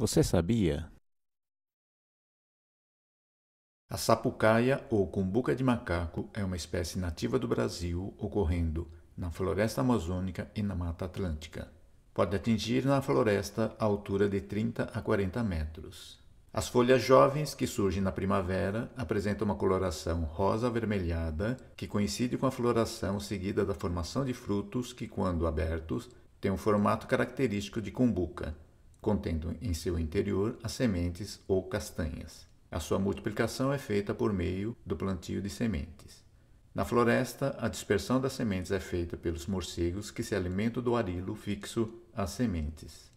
Você sabia? A sapucaia ou cumbuca de macaco é uma espécie nativa do Brasil, ocorrendo na floresta amazônica e na mata atlântica. Pode atingir na floresta a altura de 30 a 40 metros. As folhas jovens, que surgem na primavera, apresentam uma coloração rosa-avermelhada, que coincide com a floração seguida da formação de frutos que, quando abertos, têm um formato característico de cumbuca contendo em seu interior as sementes ou castanhas. A sua multiplicação é feita por meio do plantio de sementes. Na floresta, a dispersão das sementes é feita pelos morcegos que se alimentam do arilo fixo às sementes.